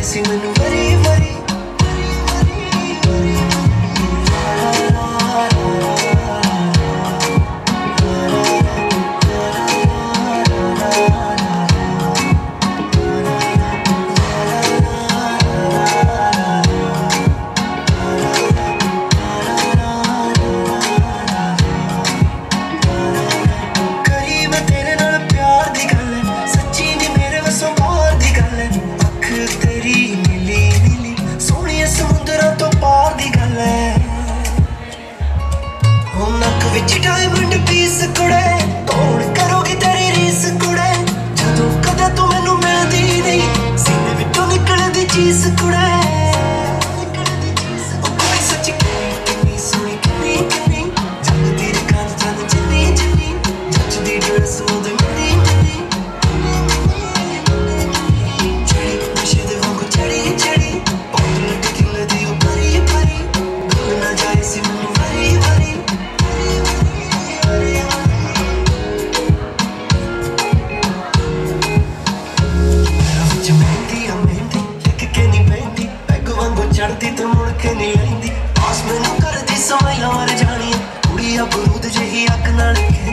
kissing when the ਚਾਹੇ ਵੰਡ piece ਕੁੜੇ। ਕੌਣ ਕਰੋਗੀ ਤੇਰੀ ਰੀਸ, ਕੁੜੇ? ਜਦੋਂ ਕਦੇ ਤੂੰ ਮੈਨੂੰ ਮਿਲਦੀ ਨਹੀਂ, ਸੀਨੇ ਵਿੱਚੋਂ ਨਿਕਲਦੀ ਚੀਜ਼ ਚੜਦੀ ਤੂੰ ਮੁੜ ਕੇ ਨਹੀਂ ਆਈਂਦੀ ਆਸ ਮੈਨੂੰ ਕਰਦੀ ਸਮਾਂ, ਯਾਰ ਜਾਣੀ ਕੁੜੀ ਅਬਰੂਦ ਜਹੀ ਅੱਖ ਨਾਲ ਕੇ